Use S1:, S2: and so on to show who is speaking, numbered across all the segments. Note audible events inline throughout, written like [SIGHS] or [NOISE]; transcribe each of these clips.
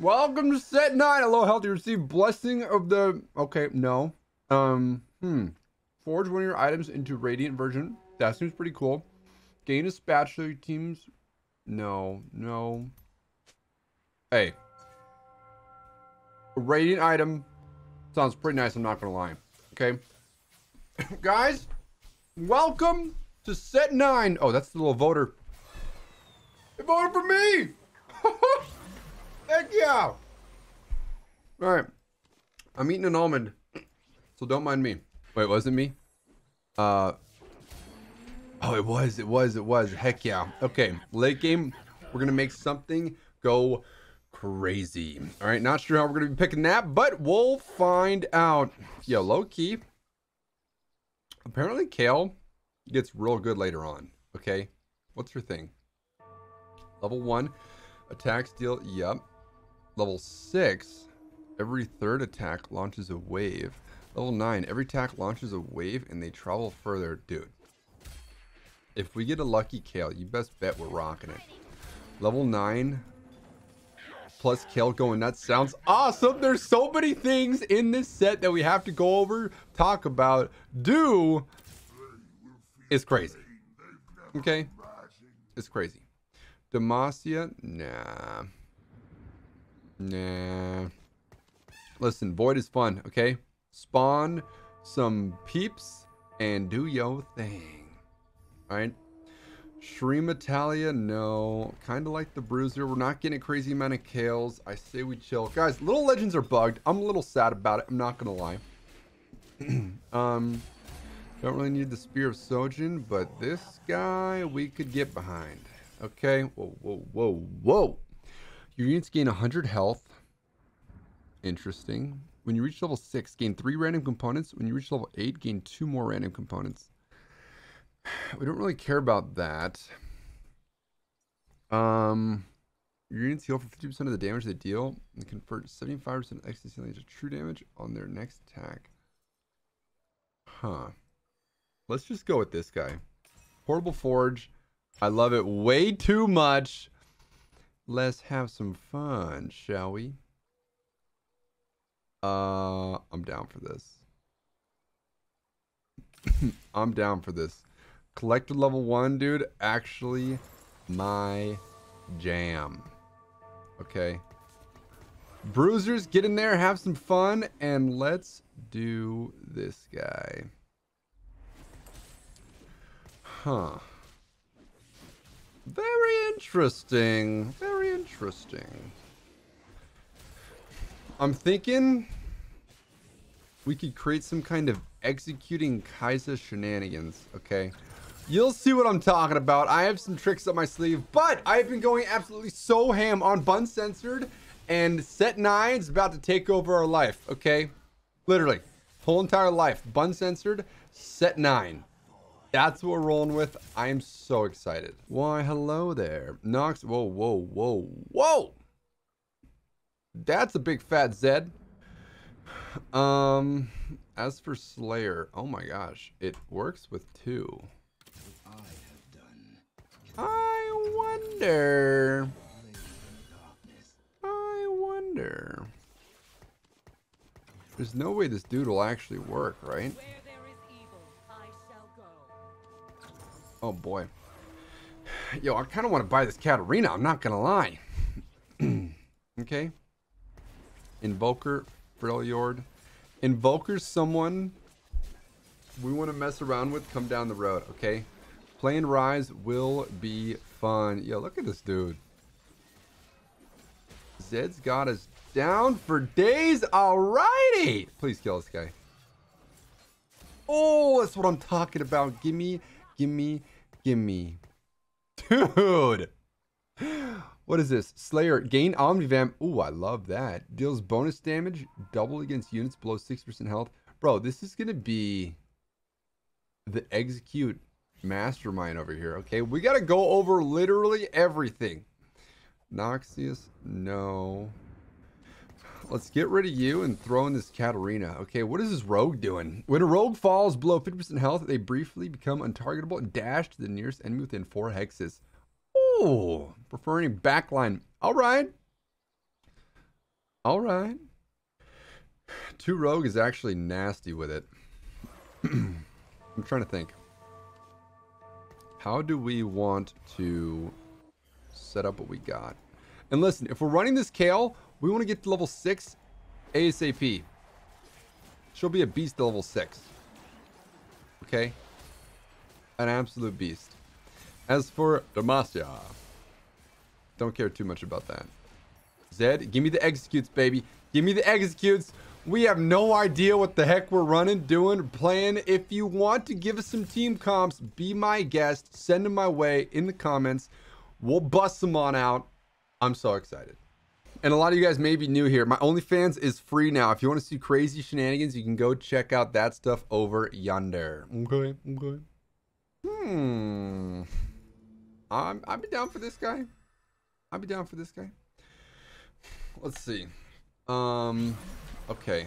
S1: Welcome to set nine. Hello, healthy. Receive blessing of the. Okay, no. Um, hmm. Forge one of your items into radiant version. That seems pretty cool. Gain a spatula. Teams. No, no. Hey. A radiant item sounds pretty nice. I'm not gonna lie. Okay. [COUGHS] Guys, welcome to set nine. Oh, that's the little voter. They voted for me. [LAUGHS] Heck yeah. All right. I'm eating an almond, so don't mind me. Wait, was it me? Uh. Oh, it was. It was. It was. Heck yeah. Okay. Late game, we're gonna make something go crazy. All right. Not sure how we're gonna be picking that, but we'll find out. Yo, low key. Apparently, Kayle gets real good later on. Okay. What's her thing? Level one, attack steal. Yep. Level 6, every third attack launches a wave. Level 9, every attack launches a wave and they travel further. Dude, if we get a lucky Kayle, you best bet we're rocking it. Level 9 plus Kayle going nuts sounds awesome. There's so many things in this set that we have to go over, talk about, do. It's crazy. Okay? It's crazy. Demacia, nah. Nah. Listen, Void is fun, okay? Spawn some peeps and do yo thing. Alright? Shreem Italia, no. Kind of like the Bruiser. We're not getting a crazy amount of kills. I say we chill. Guys, Little Legends are bugged. I'm a little sad about it. I'm not going to lie. [CLEARS THROAT] um, Don't really need the Spear of Shojin, but this guy we could get behind. Okay? Whoa, whoa, whoa, whoa. Your units gain 100 health. Interesting. When you reach level 6, gain 3 random components. When you reach level 8, gain 2 more random components. [SIGHS] We don't really care about that. Um, your units heal for 50% of the damage they deal and convert 75% of excess healing into true damage on their next attack. Huh. Let's just go with this guy. Portable Forge. I love it way too much. Let's have some fun, shall we? Uh, I'm down for this. [LAUGHS] I'm down for this. Collector level one, dude. Actually, my jam. Okay. Bruisers, get in there, have some fun, and let's do this guy. Huh. Very interesting. Very interesting. I'm thinking we could create some kind of executing Kaiser shenanigans, okay? You'll see what I'm talking about. I have some tricks up my sleeve, but I've been going absolutely so ham on Bun Censored, and Set 9 is about to take over our life, okay? Literally. Whole entire life. Bun Censored, Set 9. That's what we're rolling with. I am so excited. Why, hello there. Nox. Whoa, whoa, whoa, whoa. That's a big fat Zed. Um, as for Slayer, oh my gosh, it works with two. I wonder. I wonder. There's no way this dude will actually work, right? Oh boy. Yo, I kind of want to buy this Katarina. I'm not gonna lie. [CLEARS THROAT] okay. Invoker, Freljord. Invoker's someone we want to mess around with. Come down the road, okay? Playing Rise will be fun. Yo, look at this dude. Zed's got us down for days. Alrighty. Please kill this guy. Oh, that's what I'm talking about. Gimme, gimme, Gimme. Dude. What is this? Slayer. Gain Omnivamp. Ooh, I love that. Deals bonus damage. Double against units below 6% health. Bro, this is going to be the execute mastermind over here. Okay, we got to go over literally everything. Noxious. No. Let's get rid of you and throw in this Katarina. Okay, what is this rogue doing? When a rogue falls below 50% health, they briefly become untargetable and dash to the nearest enemy within four hexes. Oh, preferring backline. All right. All right. Two rogue is actually nasty with it. [CLEARS THROAT] I'm trying to think. How do we want to set up what we got? And listen, if we're running this Kayle, we want to get to level 6 ASAP. She'll be a beast level 6. Okay? An absolute beast. As for Demacia, don't care too much about that. Zed, give me the executes, baby. Give me the executes. We have no idea what the heck we're running, doing, playing. If you want to give us some team comps, be my guest. Send them my way in the comments. We'll bust them on out. I'm so excited. And a lot of you guys may be new here. My OnlyFans is free now. If you want to see crazy shenanigans, you can go check out that stuff over yonder. Okay, okay. Hmm. I'm I'd be down for this guy. I'd be down for this guy. Let's see. Um okay.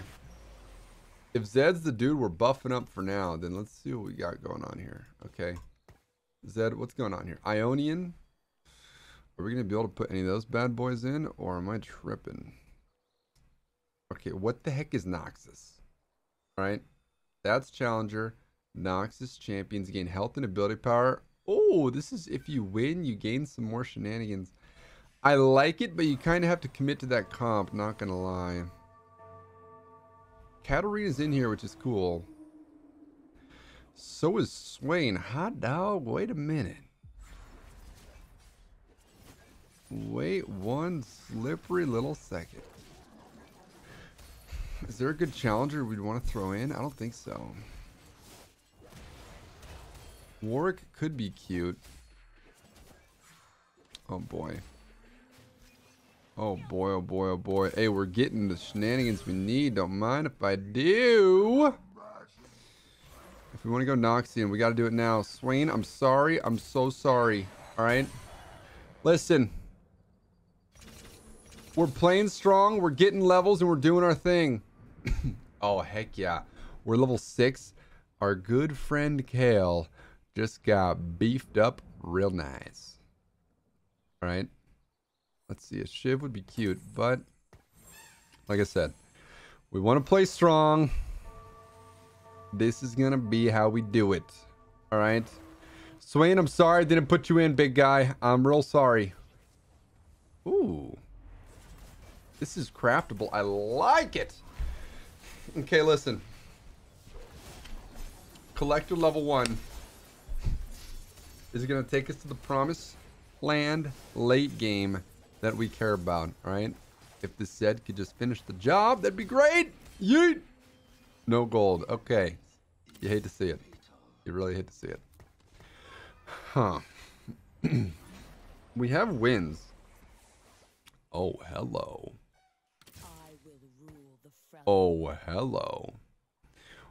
S1: If Zed's the dude we're buffing up for now, then let's see what we got going on here. Okay. Zed, what's going on here? Ionian. Are we going to be able to put any of those bad boys in, or am I tripping? Okay, what the heck is Noxus? All right, that's Challenger. Noxus champions gain health and ability power. Oh, this is if you win, you gain some more shenanigans. I like it, but you kind of have to commit to that comp, not going to lie. Katarina's in here, which is cool. So is Swain. Hot dog, wait a minute. Wait one slippery little second. Is there a good challenger we'd want to throw in? I don't think so. Warwick could be cute. Oh boy. Oh boy, oh boy, oh boy. Hey, we're getting the shenanigans we need. Don't mind if I do. If we want to go Noxian, we got to do it now. Swain, I'm sorry. I'm so sorry. All right? Listen. We're playing strong, we're getting levels, and we're doing our thing. [COUGHS] oh, heck yeah. We're level 6. Our good friend Kayle just got beefed up real nice. Alright. Let's see. A Shiv would be cute, but like I said, we want to play strong. This is going to be how we do it. Alright. Swain, I'm sorry I didn't put you in, big guy. I'm real sorry. Ooh. This is craftable. I like it. Okay, listen. Collector level one. Is going to take us to the promise land late game that we care about, right? If the Zed could just finish the job, that'd be great. Yeet. No gold. Okay. You hate to see it. You really hate to see it. Huh. [CLEARS THROAT] we have wins. Oh, hello. Oh, hello.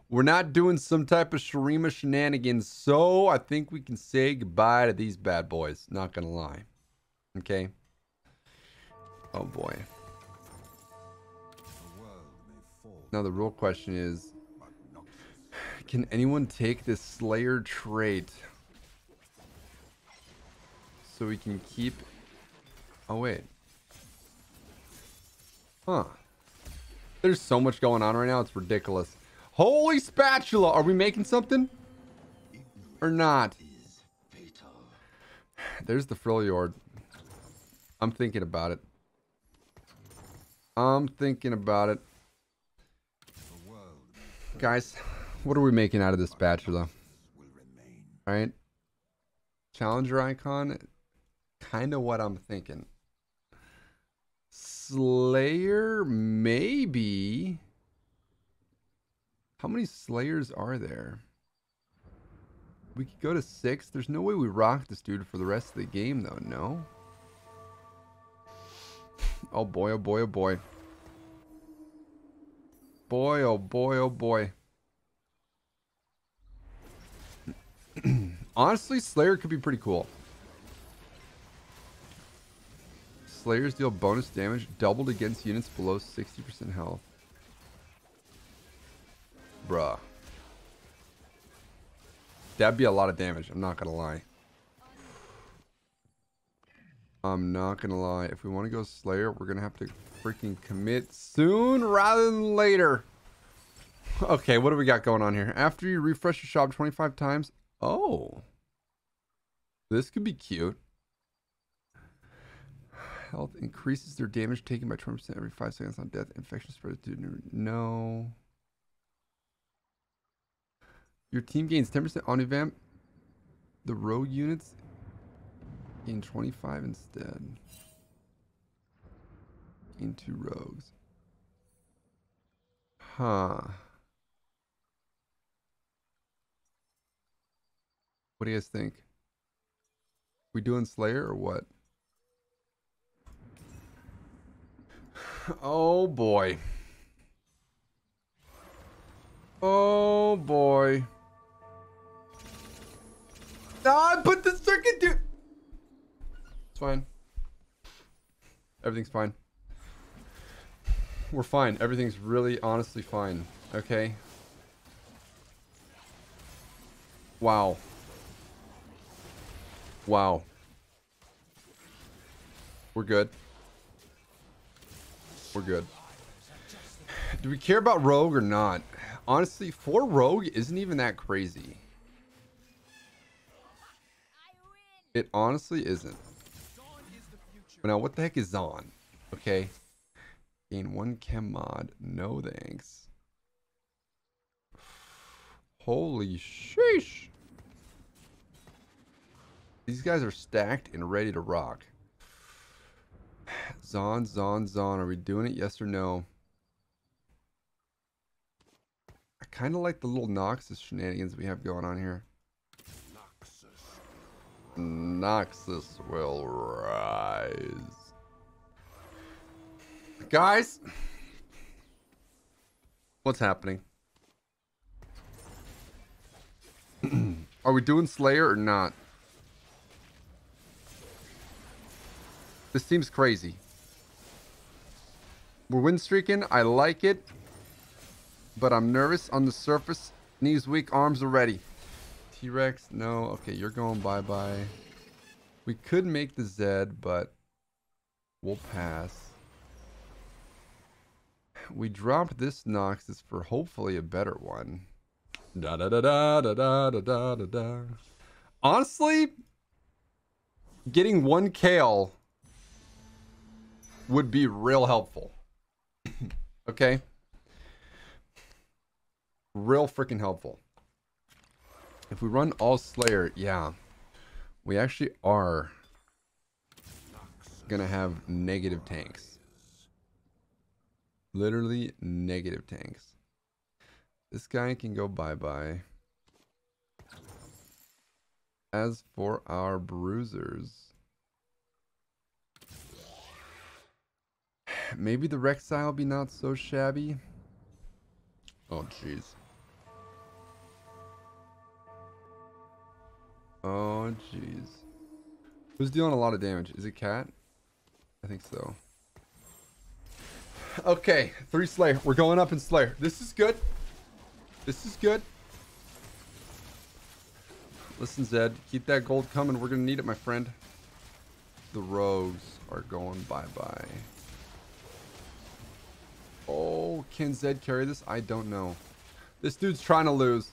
S1: We're not doing some type of Shurima shenanigans, so I think we can say goodbye to these bad boys. Not gonna lie. Okay? Oh boy. Now the real question is, can anyone take this Slayer trait so we can keep... Oh wait. Huh. There's so much going on right now. It's ridiculous. Holy spatula. Are we making something? Or not? There's the Freljord. I'm thinking about it. I'm thinking about it. Guys, what are we making out of this spatula? Alright? Challenger icon? Kind of what I'm thinking. Slayer, maybe. How many Slayers are there? We could go to six. There's no way we rock this dude for the rest of the game, though, no? Oh boy, oh boy, oh boy. Boy, oh boy, oh boy. [CLEARS THROAT] Honestly, Slayer could be pretty cool. Slayers deal bonus damage doubled against units below 60% health. Bruh. That'd be a lot of damage, I'm not gonna lie. I'm not gonna lie. If we want to go Slayer, we're gonna have to freaking commit soon rather than later. Okay, what do we got going on here? After you refresh your shop 25 times. Oh. This could be cute. Health increases their damage taken by 20% every 5 seconds on death. Infection spreads to... No. Your team gains 10% Omnivamp. The rogue units gain 25 instead. Gain two rogues. Huh. What do you guys think? We doing Slayer or what? Oh boy. Oh boy. Ah, I put the circuit dude. It's fine. Everything's fine. We're fine. Everything's really honestly fine. Okay. Wow. Wow. We're good. We're good. Do we care about Rogue or not? Honestly, for Rogue isn't even that crazy. It honestly isn't. But now, what the heck is on? Okay. Gain one chem mod. No thanks. Holy sheesh. These guys are stacked and ready to rock. Zaun, Zaun, Zaun. Are we doing it? Yes or no? I kind of like the little Noxus shenanigans we have going on here. Noxus will rise. Guys, what's happening? [CLEARS THROAT] Are we doing Slayer or not? This seems crazy. We're win streaking. I like it. But I'm nervous on the surface. Knees weak, arms are ready. T-Rex, no. Okay, you're going bye-bye. We could make the Zed, but we'll pass. We dropped this Noxus for hopefully a better one. Da da da da da da da da da. Honestly, getting one Kayle would be real helpful. okay? Real freaking helpful. If we run all Slayer, yeah. We actually are gonna have negative tanks. Literally negative tanks. This guy can go bye-bye. As for our bruisers, Maybe the will be not so shabby. Oh, jeez. Oh, jeez. Who's dealing a lot of damage? Is it Cat? I think so. Okay, three Slayer. We're going up in Slayer. This is good. This is good. Listen, Zed. Keep that gold coming. We're going to need it, my friend. The rogues are going bye-bye. Oh, can Zed carry this? I don't know. This dude's trying to lose.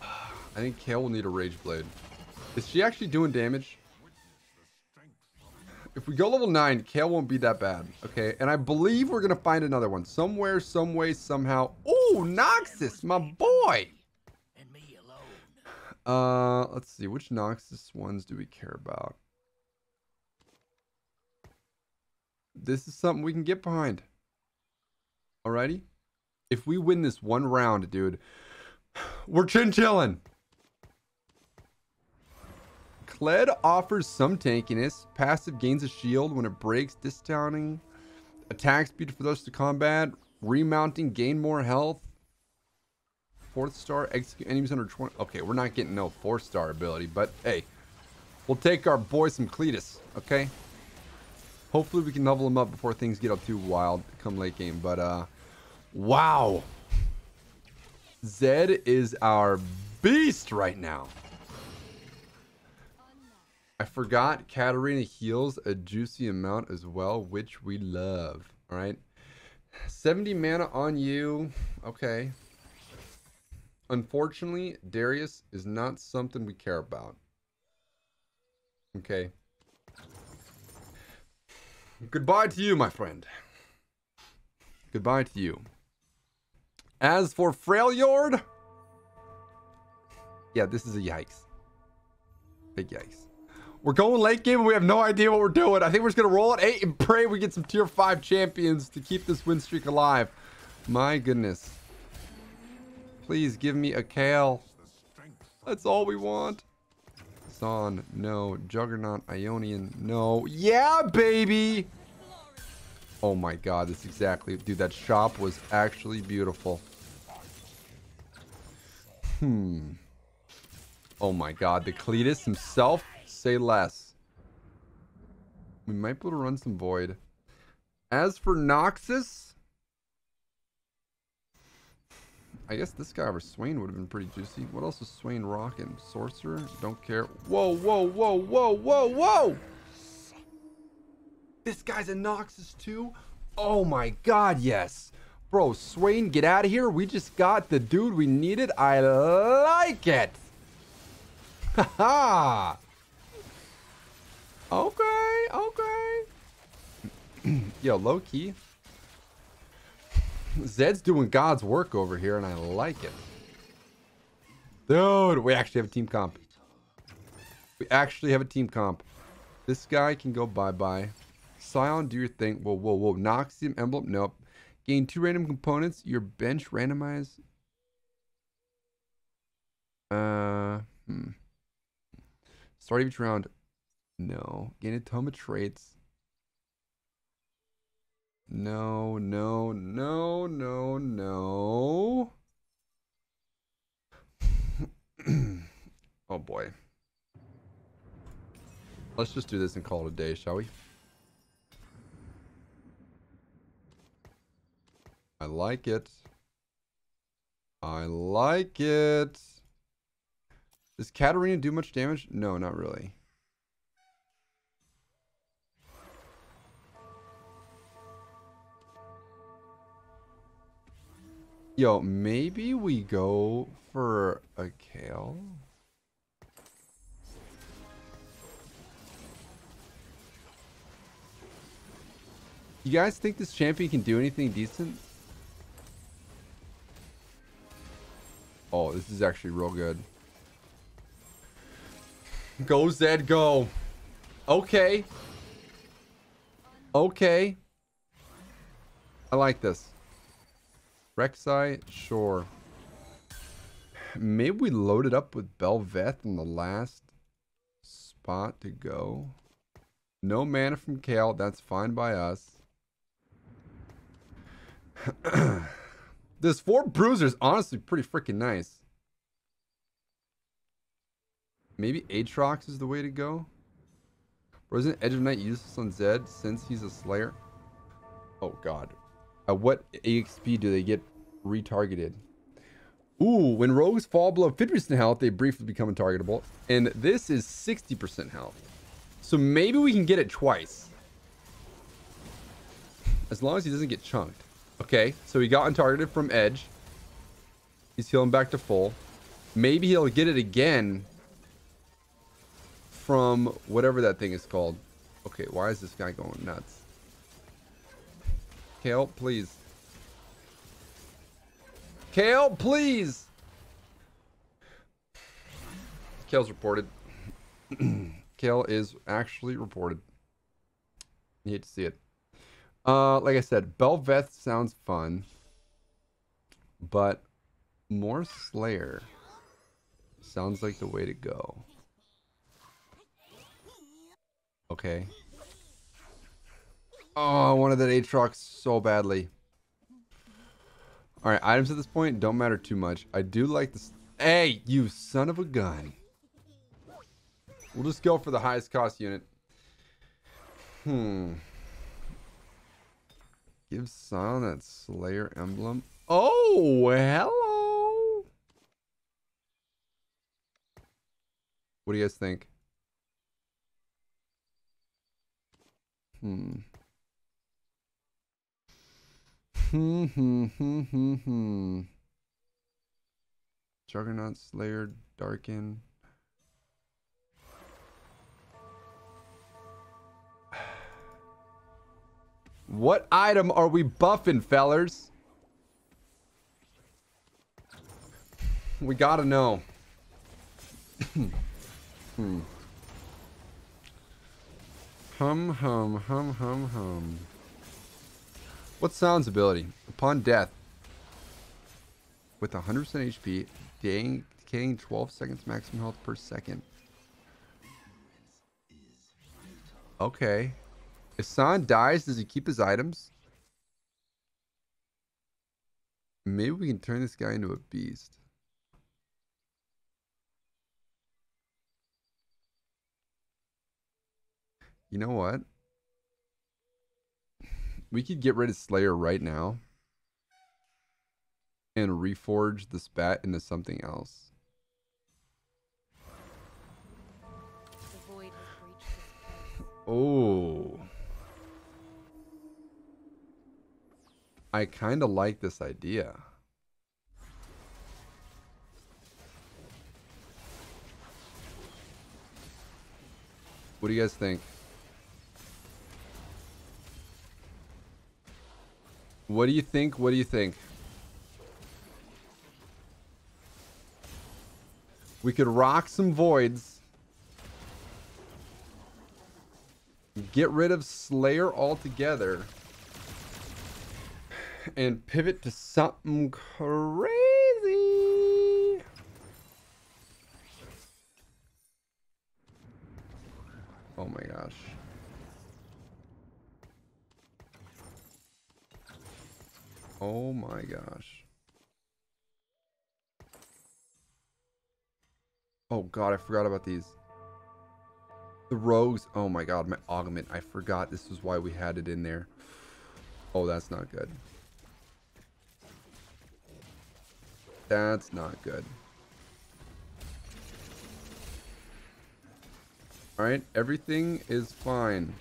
S1: [SIGHS] I think Kayle will need a Rage Blade. Is she actually doing damage? If we go level 9, Kayle won't be that bad. Okay, and I believe we're going to find another one. Somewhere, some way, somehow. Oh, Noxus, my boy! Uh, let's see. Which Noxus ones do we care about? This is something we can get behind. Alrighty? If we win this one round, dude, [SIGHS] we're chin-chilling. Kled offers some tankiness. Passive gains a shield when it breaks, discounting. Attack speed for those to combat. Remounting, gain more health. Fourth star, execute enemies under 20. Okay, we're not getting no four star ability, but hey, we'll take our boy some Cletus, okay? Hopefully we can level him up before things get up too wild come late game. But, uh, wow. Zed is our beast right now. I forgot Katarina heals a juicy amount as well, which we love. All right. 70 mana on you. Okay. Unfortunately, Darius is not something we care about. Okay. Goodbye to you, my friend. Goodbye to you. As for Freljord, yeah, this is a yikes. Big yikes. We're going late game and we have no idea what we're doing. I think we're just going to roll at 8 and pray we get some tier 5 champions to keep this win streak alive. My goodness. Please give me a Kayle. That's all we want. Son, no. Juggernaut, Ionian, no. Yeah, baby! Oh my god, this exactly... Dude, that shop was actually beautiful. Hmm. Oh my god, the Cletus himself? Say less. We might be able to run some Void. As for Noxus... I guess this guy over Swain would have been pretty juicy. What else is Swain rocking? Sorcerer? Don't care. Whoa, whoa, whoa, whoa, whoa, whoa! This guy's a Noxus too? Oh my god, yes. Bro, Swain, get out of here. We just got the dude we needed. I like it. [LAUGHS] Haha. okay, okay. [CLEARS THROAT] Yo, low key. Zed's doing God's work over here, and I like it. Dude, we actually have a team comp. We actually have a team comp. This guy can go bye-bye. Sion, do your thing. Whoa, whoa, whoa. Noxium emblem? Nope. Gain two random components. Your bench randomize. Uh, hmm. Start each round. No. Gain a ton of traits. No, no, no, no, no. [CLEARS THROAT] oh boy. Let's just do this and call it a day, shall we? I like it. I like it. Does Katarina do much damage? No, not really. Yo, maybe we go for a Kayle? You guys think this champion can do anything decent? Oh, this is actually real good. Go, Zed, go. Okay. Okay. I like this. Rek'Sai, sure. Maybe we load it up with Bel'Veth in the last spot to go. No mana from Kayle. That's fine by us. [CLEARS THROAT] this four bruiser is honestly pretty freaking nice. Maybe Aatrox is the way to go. Or isn't Edge of Night useless on Zed since he's a Slayer? Oh god. At what EXP do they get retargeted? Ooh, when rogues fall below 50% health, they briefly become untargetable. And this is 60% health. So maybe we can get it twice. As long as he doesn't get chunked. Okay, so he got untargeted from Edge. He's healing back to full. Maybe he'll get it again from whatever that thing is called. Okay, why is this guy going nuts? Kayle, please. Kayle, please! Kayle's reported. [CLEARS THROAT] Kayle is actually reported. You hate to see it. Uh, like I said, Bel'Veth sounds fun, but more Slayer sounds like the way to go. Okay. Oh, I wanted that Aatrox so badly. Alright, items at this point don't matter too much. I do like this. Hey, you son of a gun. We'll just go for the highest cost unit. Hmm. Give Sion that Slayer emblem. Oh, hello. What do you guys think? Hmm. [LAUGHS] Juggernaut, Slayer, Darkin. [SIGHS] What item are we buffing, fellers? We gotta know. [LAUGHS] hmm. Hum, hum, hum, hum, hum. What sounds ability? Upon death, with 100% HP, decaying 12 seconds maximum health per second. Okay. If Sion dies, does he keep his items? Maybe we can turn this guy into a beast. You know what? We could get rid of Slayer right now and reforge the spat into something else. [SIGHS] Oh. I kind of like this idea. What do you guys think? What do you think? What do you think? We could rock some voids. Get rid of Slayer altogether. And pivot to something crazy. Oh my gosh. Oh my gosh. Oh god, I forgot about these. The rogues. Oh my god, my augment. I forgot this is why we had it in there. Oh, that's not good. That's not good. Alright, everything is fine.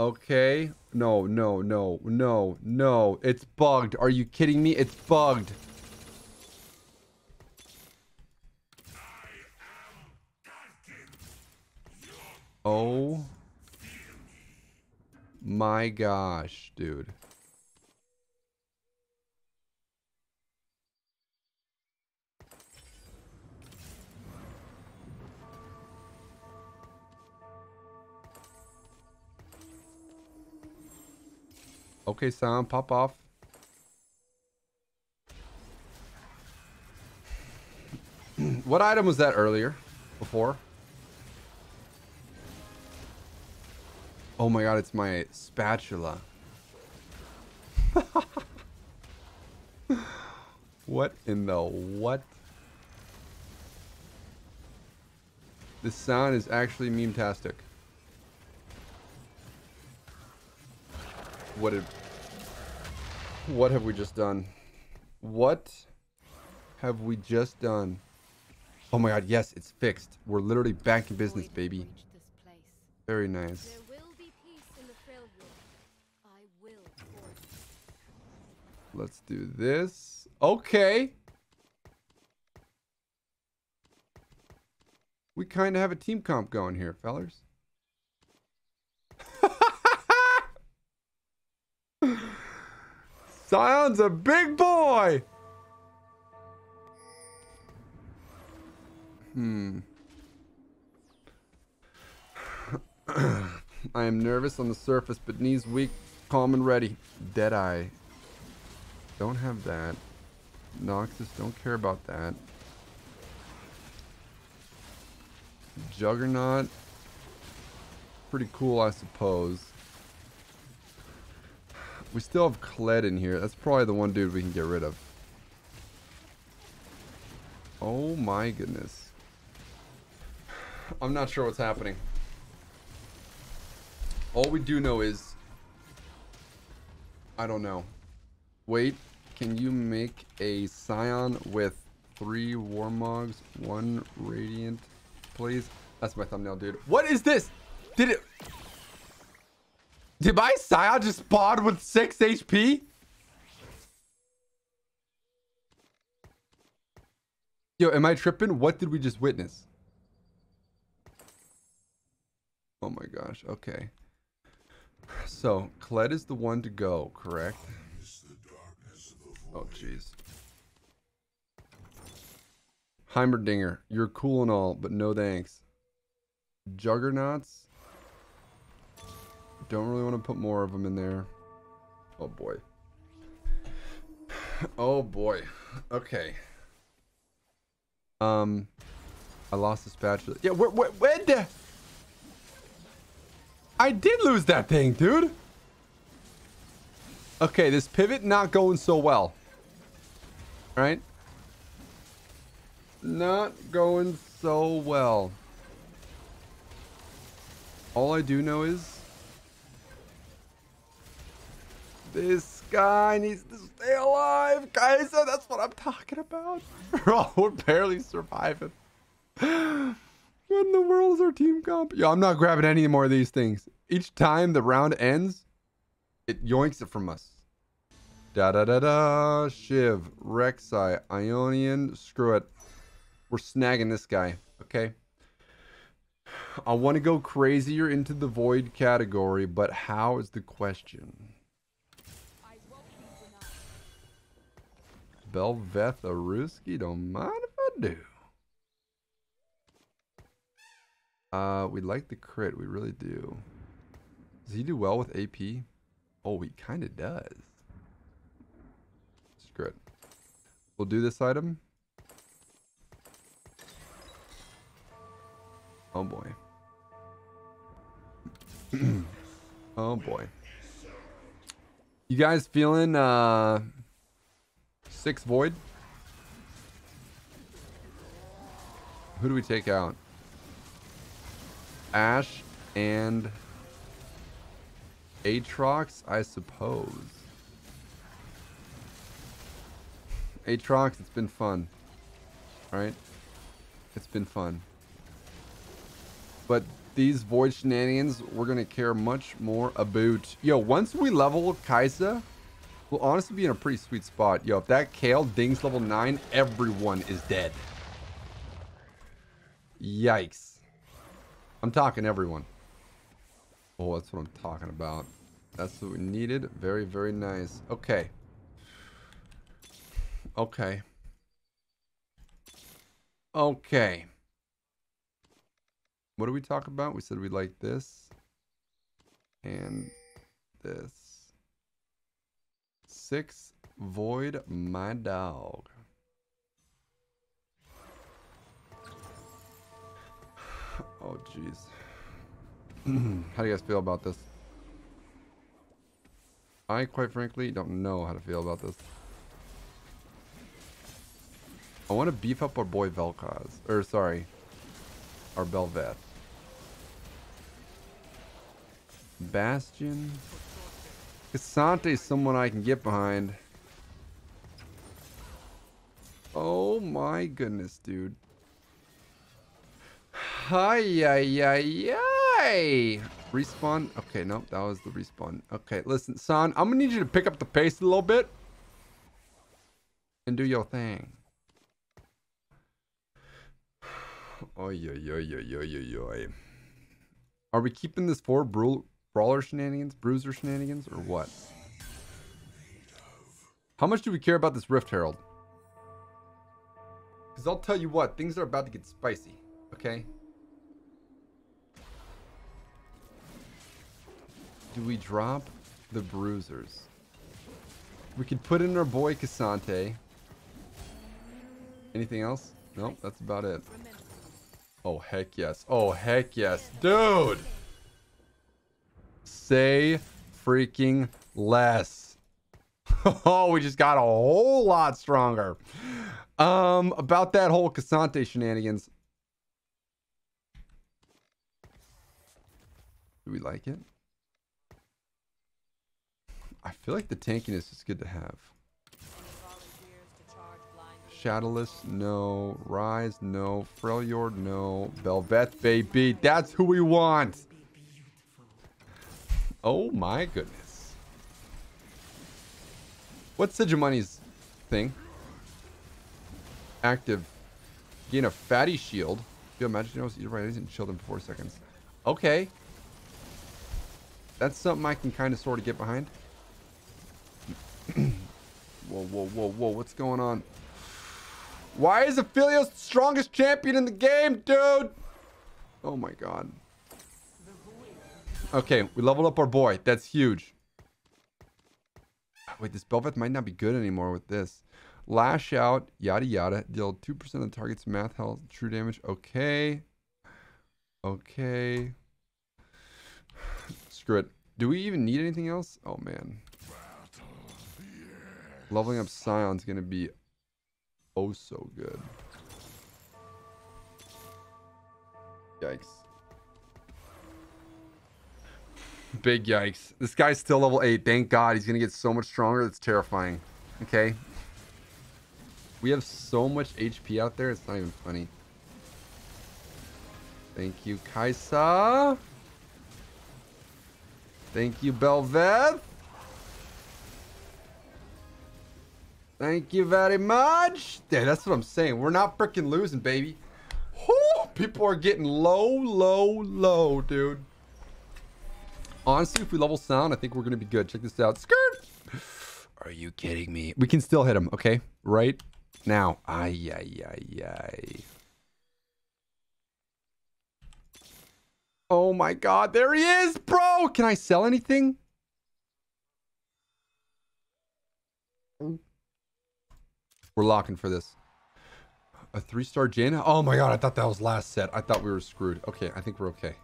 S1: Okay. No, no, no, no, no. It's bugged. Are you kidding me? It's bugged. Oh. My gosh, dude. Okay, Sam, pop off. [CLEARS THROAT] what item was that earlier? Before? Oh my god, it's my spatula. [LAUGHS] what in the what? This sound is actually meme-tastic. What did... What have we just done? What have we just done? Oh my god, yes, it's fixed. We're literally back in business, baby. Very nice. Let's do this. Okay. We kind of have a team comp going here, fellers. Sion's a big boy! Hmm. [CLEARS THROAT] I am nervous on the surface, but knees weak, calm and ready. Deadeye. Don't have that. Noxus, don't care about that. Juggernaut. Pretty cool, I suppose. We still have Kled in here. That's probably the one dude we can get rid of. Oh my goodness. I'm not sure what's happening. All we do know is... I don't know. Wait, can you make a Sion with three Warmogs, one Radiant please. That's my thumbnail, dude. What is this? Did it... Did my Sion just spawn with 6 HP? Yo, am I tripping? What did we just witness? Oh my gosh, okay. So, Kled is the one to go, correct? Oh, jeez. Heimerdinger, you're cool and all, but no thanks. Juggernauts. Don't really want to put more of them in there. Oh boy. Oh boy. Okay. Um, I lost the spatula. Yeah, where, where, where the? I did lose that thing, dude. Okay, this pivot not going so well. All right? Not going so well. All I do know is this guy needs to stay alive, guys. Oh, that's what I'm talking about. [LAUGHS] We're barely surviving. [GASPS] What in the world is our team comp? Yo, I'm not grabbing any more of these things. Each time the round ends, it yoinks it from us. Da da da da. Shiv, Rek'Sai, Ionian. Screw it. We're snagging this guy. Okay. [SIGHS] I want to go crazier into the void category, but how is the question? Bel'Veth Aruski, don't mind if I do. Uh, we like the crit. We really do. Does he do well with AP? Oh, he kind of does. Screw it. We'll do this item. Oh boy. [CLEARS THROAT] oh boy. You guys feeling uh six void? Who do we take out? Ashe and Aatrox, I suppose. Aatrox, it's been fun. Alright? It's been fun. But these void shenanigans, we're going to care much more about. Yo, once we level Kai'Sa, we'll honestly be in a pretty sweet spot. Yo, if that Kayle dings level 9, everyone is dead. Yikes. I'm talking everyone. Oh, that's what I'm talking about. That's what we needed. Very, very nice. Okay. Okay. Okay. What do we talk about? We said we like this. And this. Six Void My Dog. [SIGHS] Oh, jeez. [CLEARS THROAT] how do you guys feel about this? I, quite frankly, don't know how to feel about this. I want to beef up our boy Vel'Koz. Or, sorry. Our Bel'Veth. Bastion. K'Sante is someone I can get behind. Oh my goodness, dude. Hi, yi, yi, yi. Respawn. Okay, nope, that was the respawn. Okay, listen, son, I'm gonna need you to pick up the pace a little bit and do your thing. Oh, yo, yo, yo, yo, yo, yo. Are we keeping this for bra brawler shenanigans, bruiser shenanigans, or what? How much do we care about this Rift Herald? Because I'll tell you what, things are about to get spicy, okay? do we drop the bruisers? We could put in our boy K'Sante. Anything else? Nope, that's about it. Oh, heck yes. Oh, heck yes. Dude! Say freaking less. [LAUGHS] oh, we just got a whole lot stronger. Um, about that whole K'Sante shenanigans. Do we like it? I feel like the tankiness is good to have. Shadow Isles, no. Rise, no. Freljord, no. Bel'Veth, baby. That's who we want. Oh my goodness. What's Sigimoney's thing? Active. Gain a fatty shield. Imagine you know eat right and shield in four seconds. Okay. That's something I can kind of sort of get behind. [CLEARS THROAT] whoa, whoa, whoa, whoa. What's going on? Why is Aphelios the strongest champion in the game, dude? Oh my god. Okay, we leveled up our boy. That's huge. Wait, this Bel'Veth might not be good anymore with this. Lash out, yada yada. Deal 2% of the target's math health, true damage. Okay. Okay. Screw it. Do we even need anything else? Oh, man. Leveling up Sion's going to be oh so good. Yikes. Big yikes. This guy's still level 8. Thank God. He's going to get so much stronger. That's terrifying. Okay. We have so much HP out there. It's not even funny. Thank you, Kai'Sa. Thank you, Bel'Veth. Thank you very much. Yeah, that's what I'm saying. We're not freaking losing, baby. Whew, people are getting low, low, low, dude. Honestly, if we level sound, I think we're going to be good. Check this out. Skirt! [GASPS] Are you kidding me? We can still hit him, okay? Right now. Ay, ay, ay, ay. Oh my god, there he is, bro! Can I sell anything? We're locking for this. A three-star Jaina? Oh my god, I thought that was last set. I thought we were screwed. Okay, I think we're okay.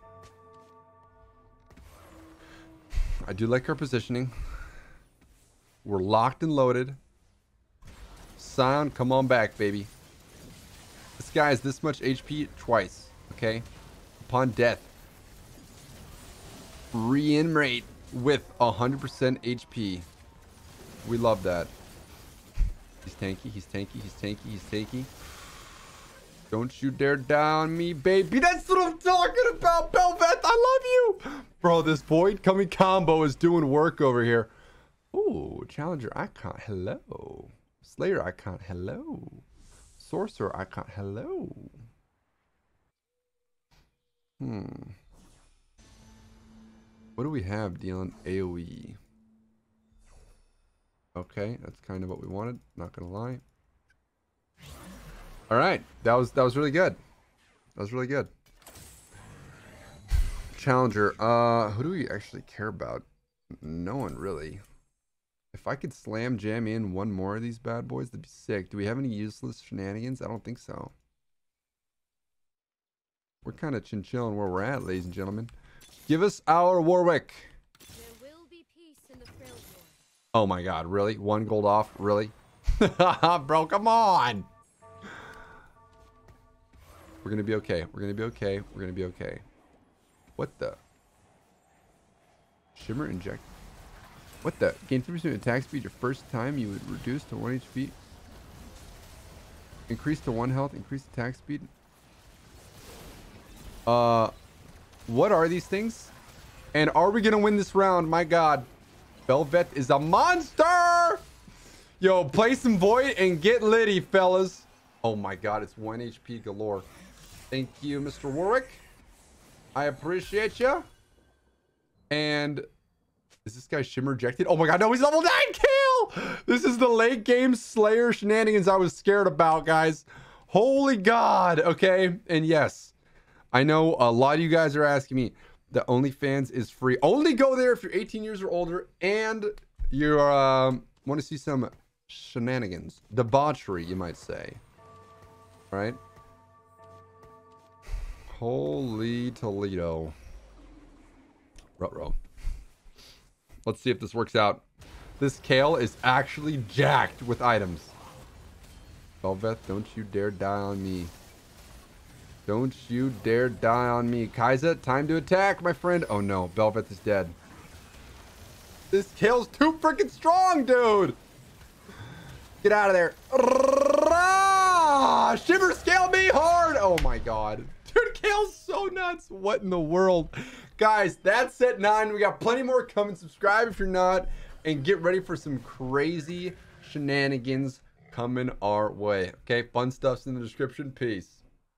S1: I do like our positioning. We're locked and loaded. Sion, come on back, baby. This guy this much HP twice, okay? Upon death. Reanimate with 100% HP. We love that. He's tanky, he's tanky, he's tanky, he's tanky. Don't you dare down me, baby. That's I'm talking about, Bel'Veth. I love you. Bro, this void coming combo is doing work over here. Ooh, challenger icon. Hello. Slayer icon. Hello. Sorcerer icon. Hello. Hmm. What do we have dealing AoE? Okay, that's kind of what we wanted. Not gonna lie. All right, that was that was really good. That was really good. Challenger. Uh, who do we actually care about? No one really. If I could slam jam in one more of these bad boys, that'd be sick. Do we have any useless shenanigans? I don't think so. We're kind of chinchilling where we're at, ladies and gentlemen. Give us our Warwick. Oh my god, really? One gold off? Really? [LAUGHS] Bro, come on! We're gonna be okay. We're gonna be okay. We're gonna be okay. What the? Shimmer inject. What the? Gain 3% attack speed your first time you would reduce to 1 HP. Increase to 1 health. Increase attack speed. Uh, what are these things? And are we gonna win this round? My god. Bel'Veth is a monster! Yo, play some Void and get Liddy, fellas. Oh my god, it's 1 HP galore. Thank you, Mr. Warwick. I appreciate you. And is this guy shimmer ejected? Oh my god, no, he's level 9 kill! This is the late game Slayer shenanigans I was scared about, guys. Holy god, okay? And yes, I know a lot of you guys are asking me, the OnlyFans is free. Only go there if you're 18 years or older and you um, want to see some shenanigans. Debauchery, you might say. All right? Holy Toledo. Rutro. Let's see if this works out. This Kayle is actually jacked with items. Bel'Veth, don't you dare die on me. Don't you dare die on me. Kai'Sa, time to attack, my friend. Oh no, Bel'Veth is dead. This Kayle's too freaking strong, dude. Get out of there. Shiver scale me hard. Oh my god. Dude, Kayle's so nuts. What in the world? Guys, that's set nine. We got plenty more coming. Subscribe if you're not. And get ready for some crazy shenanigans coming our way. Okay, fun stuff's in the description. Peace.